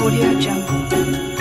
Audio Jungle.